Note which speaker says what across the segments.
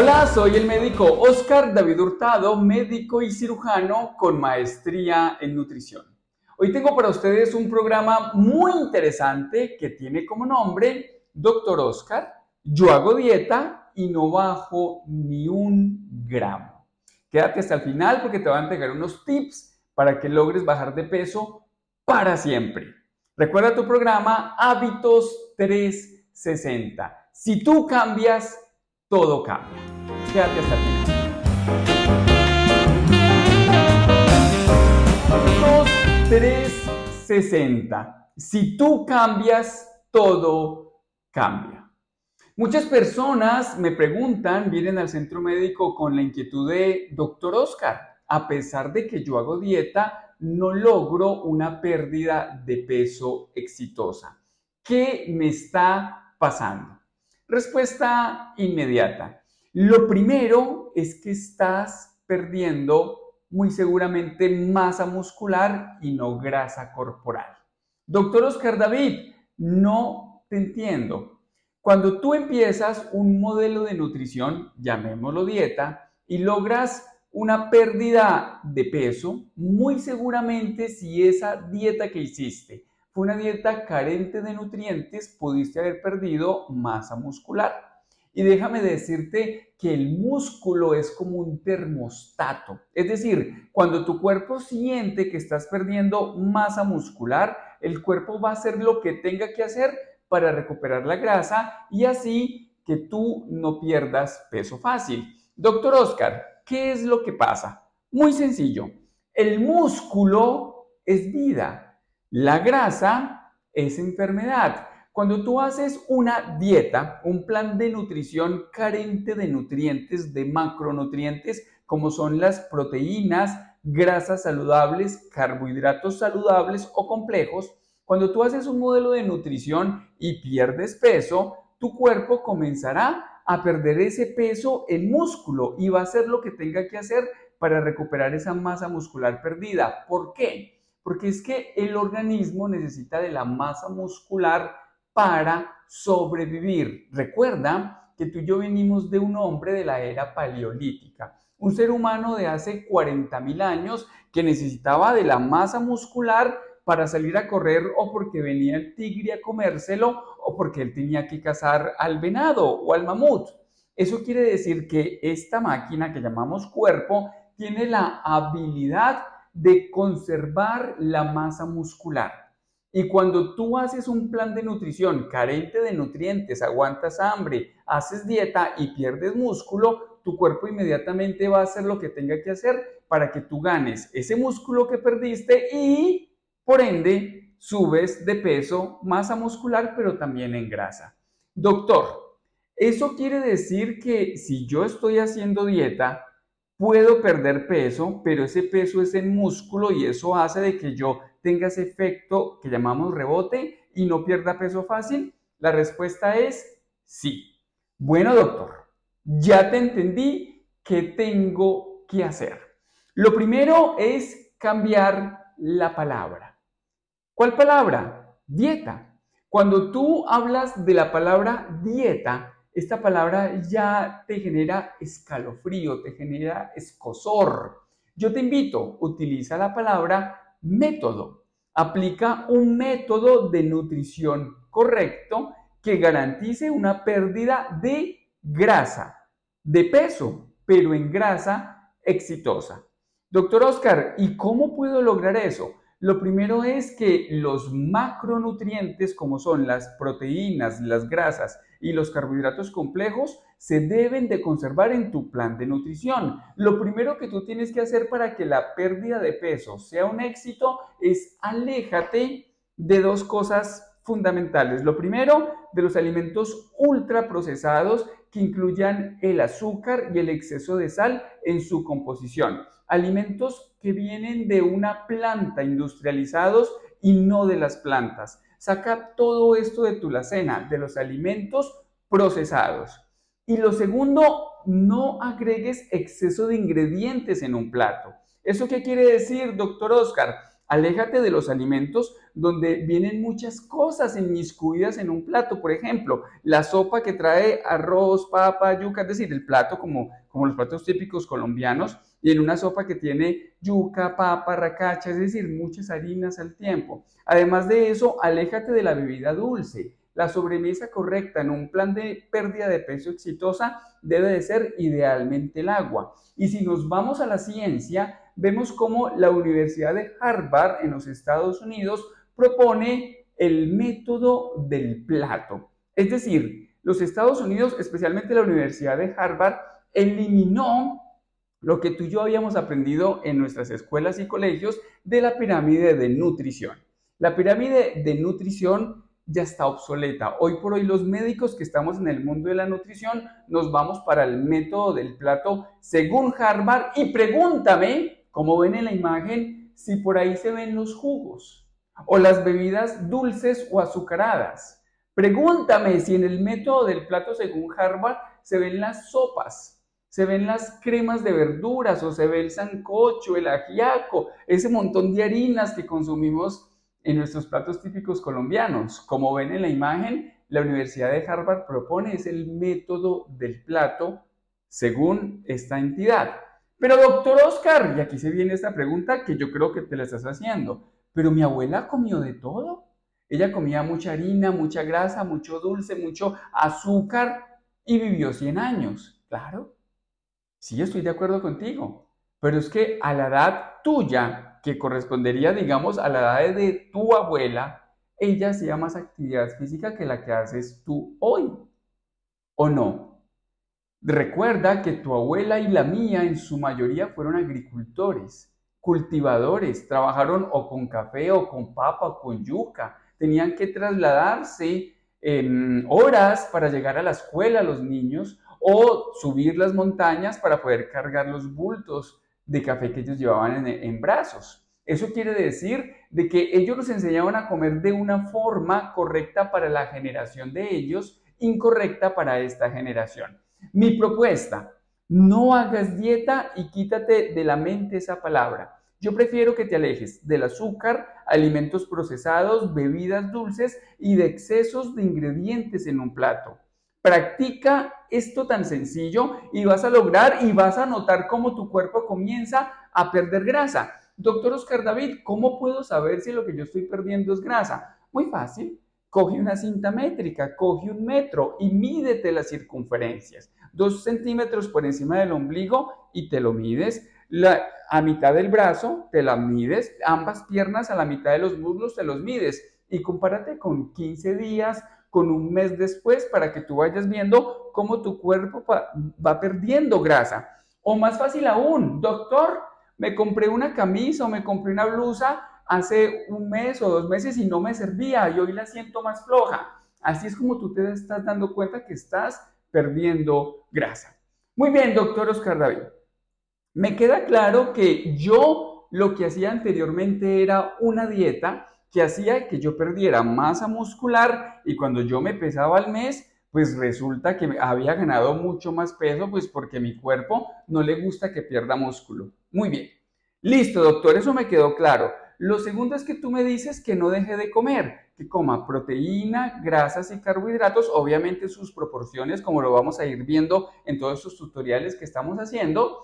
Speaker 1: Hola, soy el médico Oscar David Hurtado, médico y cirujano con maestría en nutrición. Hoy tengo para ustedes un programa muy interesante que tiene como nombre Doctor Oscar, yo hago dieta y no bajo ni un gramo. Quédate hasta el final porque te van a entregar unos tips para que logres bajar de peso para siempre. Recuerda tu programa Hábitos 360. Si tú cambias, todo cambia. Quédate hasta el final. 360. Si tú cambias, todo cambia. Muchas personas me preguntan, vienen al centro médico con la inquietud de, doctor Oscar, a pesar de que yo hago dieta, no logro una pérdida de peso exitosa. ¿Qué me está pasando? Respuesta inmediata. Lo primero es que estás perdiendo muy seguramente masa muscular y no grasa corporal. Doctor Oscar David, no te entiendo. Cuando tú empiezas un modelo de nutrición, llamémoslo dieta, y logras una pérdida de peso, muy seguramente si esa dieta que hiciste fue una dieta carente de nutrientes, pudiste haber perdido masa muscular. Y déjame decirte que el músculo es como un termostato. Es decir, cuando tu cuerpo siente que estás perdiendo masa muscular, el cuerpo va a hacer lo que tenga que hacer para recuperar la grasa y así que tú no pierdas peso fácil. Doctor Oscar, ¿qué es lo que pasa? Muy sencillo. El músculo es vida. La grasa es enfermedad. Cuando tú haces una dieta, un plan de nutrición carente de nutrientes, de macronutrientes, como son las proteínas, grasas saludables, carbohidratos saludables o complejos, cuando tú haces un modelo de nutrición y pierdes peso, tu cuerpo comenzará a perder ese peso en músculo y va a hacer lo que tenga que hacer para recuperar esa masa muscular perdida. ¿Por qué? Porque es que el organismo necesita de la masa muscular para sobrevivir. Recuerda que tú y yo venimos de un hombre de la era paleolítica, un ser humano de hace 40.000 años que necesitaba de la masa muscular para salir a correr o porque venía el tigre a comérselo o porque él tenía que cazar al venado o al mamut. Eso quiere decir que esta máquina que llamamos cuerpo tiene la habilidad de conservar la masa muscular. Y cuando tú haces un plan de nutrición carente de nutrientes, aguantas hambre, haces dieta y pierdes músculo, tu cuerpo inmediatamente va a hacer lo que tenga que hacer para que tú ganes ese músculo que perdiste y, por ende, subes de peso, masa muscular, pero también en grasa. Doctor, eso quiere decir que si yo estoy haciendo dieta, puedo perder peso, pero ese peso es en músculo y eso hace de que yo tenga ese efecto que llamamos rebote y no pierda peso fácil? La respuesta es sí. Bueno, doctor, ya te entendí qué tengo que hacer. Lo primero es cambiar la palabra. ¿Cuál palabra? Dieta. Cuando tú hablas de la palabra dieta, esta palabra ya te genera escalofrío, te genera escosor. Yo te invito, utiliza la palabra método. Aplica un método de nutrición correcto que garantice una pérdida de grasa, de peso, pero en grasa exitosa. Doctor Oscar, ¿y cómo puedo lograr eso? Lo primero es que los macronutrientes, como son las proteínas, las grasas y los carbohidratos complejos, se deben de conservar en tu plan de nutrición. Lo primero que tú tienes que hacer para que la pérdida de peso sea un éxito es aléjate de dos cosas fundamentales. Lo primero, de los alimentos ultraprocesados que incluyan el azúcar y el exceso de sal en su composición alimentos que vienen de una planta, industrializados y no de las plantas. Saca todo esto de tu cena, de los alimentos procesados. Y lo segundo, no agregues exceso de ingredientes en un plato. ¿Eso qué quiere decir, doctor Oscar? Aléjate de los alimentos donde vienen muchas cosas inmiscuidas en un plato. Por ejemplo, la sopa que trae arroz, papa, yuca, es decir, el plato como, como los platos típicos colombianos, y en una sopa que tiene yuca, papa, racacha, es decir, muchas harinas al tiempo. Además de eso, aléjate de la bebida dulce. La sobremesa correcta en un plan de pérdida de peso exitosa debe de ser idealmente el agua. Y si nos vamos a la ciencia, vemos cómo la Universidad de Harvard en los Estados Unidos propone el método del plato. Es decir, los Estados Unidos, especialmente la Universidad de Harvard, eliminó lo que tú y yo habíamos aprendido en nuestras escuelas y colegios de la pirámide de nutrición. La pirámide de nutrición ya está obsoleta. Hoy por hoy los médicos que estamos en el mundo de la nutrición nos vamos para el método del plato según Harvard y pregúntame, como ven en la imagen, si por ahí se ven los jugos o las bebidas dulces o azucaradas. Pregúntame si en el método del plato según Harvard se ven las sopas, se ven las cremas de verduras o se ve el sancocho, el ajiaco, ese montón de harinas que consumimos en nuestros platos típicos colombianos. Como ven en la imagen, la Universidad de Harvard propone es el método del plato según esta entidad. Pero doctor Oscar, y aquí se viene esta pregunta que yo creo que te la estás haciendo, pero mi abuela comió de todo. Ella comía mucha harina, mucha grasa, mucho dulce, mucho azúcar y vivió 100 años. Claro, sí estoy de acuerdo contigo, pero es que a la edad tuya que correspondería, digamos, a la edad de tu abuela, ella hacía más actividad física que la que haces tú hoy. ¿O no? Recuerda que tu abuela y la mía en su mayoría fueron agricultores, cultivadores, trabajaron o con café o con papa o con yuca, tenían que trasladarse en horas para llegar a la escuela los niños o subir las montañas para poder cargar los bultos de café que ellos llevaban en, brazos. Eso quiere decir de que ellos los enseñaban a comer de una forma correcta para la generación de ellos, incorrecta para esta generación. Mi propuesta, no hagas dieta y quítate de la mente esa palabra. Yo prefiero que te alejes del azúcar, alimentos procesados, bebidas dulces y de excesos de ingredientes en un plato. Practica esto tan sencillo y vas a lograr y vas a notar cómo tu cuerpo comienza a perder grasa. Doctor Oscar David, ¿cómo puedo saber si lo que yo estoy perdiendo es grasa? Muy fácil. Coge una cinta métrica, coge un metro y mídete las circunferencias. Dos centímetros por encima del ombligo y te lo mides. A mitad del brazo te la mides. Ambas piernas a la mitad de los muslos te los mides. Y compárate con 15 días, con un mes después para que tú vayas viendo cómo tu cuerpo va perdiendo grasa. O más fácil aún, doctor, me compré una camisa o me compré una blusa hace un mes o dos meses y no me servía y hoy la siento más floja. Así es como tú te estás dando cuenta que estás perdiendo grasa. Muy bien, doctor Oscar David. Me queda claro que yo lo que hacía anteriormente era una dieta que hacía que yo perdiera masa muscular y cuando yo me pesaba al mes, pues resulta que había ganado mucho más peso, pues porque mi cuerpo no le gusta que pierda músculo. Muy bien. Listo, doctor, eso me quedó claro. Lo segundo es que tú me dices que no deje de comer, que coma proteína, grasas y carbohidratos, obviamente sus proporciones, como lo vamos a ir viendo en todos estos tutoriales que estamos haciendo,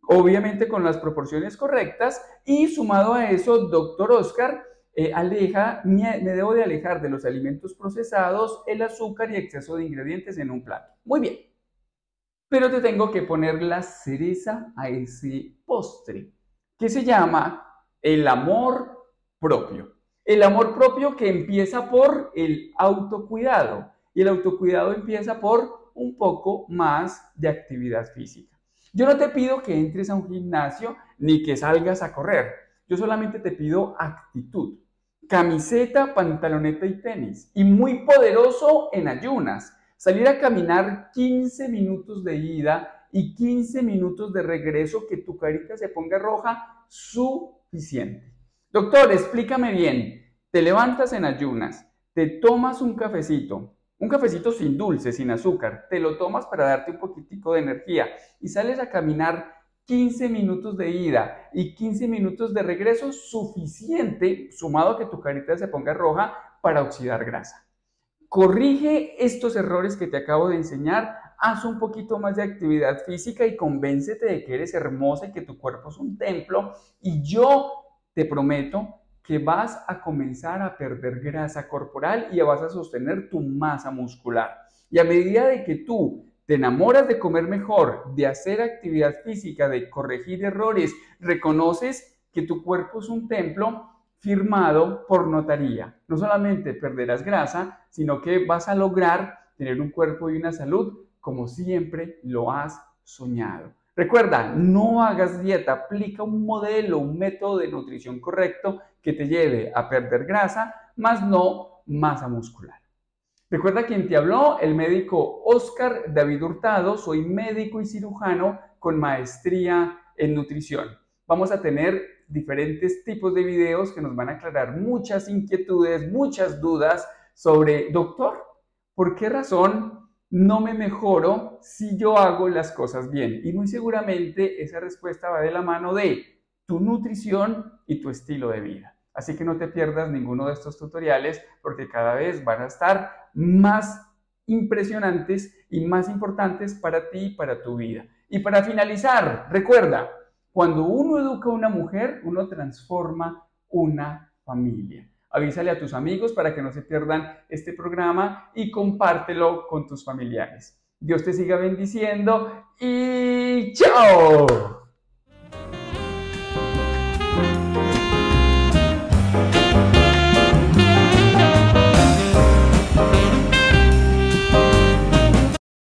Speaker 1: obviamente con las proporciones correctas. Y sumado a eso, doctor Oscar, eh, aleja, me, debo de alejar de los alimentos procesados, el azúcar y exceso de ingredientes en un plato. Muy bien. Pero te tengo que poner la cereza a ese postre, que se llama el amor propio. El amor propio que empieza por el autocuidado. Y el autocuidado empieza por un poco más de actividad física. Yo no te pido que entres a un gimnasio ni que salgas a correr. Yo solamente te pido actitud. Camiseta, pantaloneta y tenis. Y muy poderoso en ayunas. Salir a caminar 15 minutos de ida y 15 minutos de regreso, que tu carita se ponga roja, Doctor, explícame bien. Te levantas en ayunas, te tomas un cafecito, un cafecito sin dulce, sin azúcar, te lo tomas para darte un poquitico de energía y sales a caminar 15 minutos de ida y 15 minutos de regreso suficiente, sumado a que tu carita se ponga roja, para oxidar grasa. Corrige estos errores que te acabo de enseñar, haz un poquito más de actividad física y convéncete de que eres hermosa y que tu cuerpo es un templo. Y yo te prometo que vas a comenzar a perder grasa corporal y vas a sostener tu masa muscular. Y a medida de que tú te enamoras de comer mejor, de hacer actividad física, de corregir errores, reconoces que tu cuerpo es un templo firmado por notaría. No solamente perderás grasa, sino que vas a lograr tener un cuerpo y una salud como siempre lo has soñado. Recuerda, no hagas dieta, aplica un modelo, un método de nutrición correcto que te lleve a perder grasa, más no masa muscular. Recuerda quien te habló, el médico Oscar David Hurtado, soy médico y cirujano con maestría en nutrición. Vamos a tener diferentes tipos de videos que nos van a aclarar muchas inquietudes, muchas dudas sobre, doctor, ¿por qué razón no me mejoro si yo hago las cosas bien. Y muy seguramente esa respuesta va de la mano de tu nutrición y tu estilo de vida. Así que no te pierdas ninguno de estos tutoriales porque cada vez van a estar más impresionantes y más importantes para ti y para tu vida. Y para finalizar, recuerda, cuando uno educa a una mujer, uno transforma una familia. Avísale a tus amigos para que no se pierdan este programa y compártelo con tus familiares. Dios te siga bendiciendo y chao.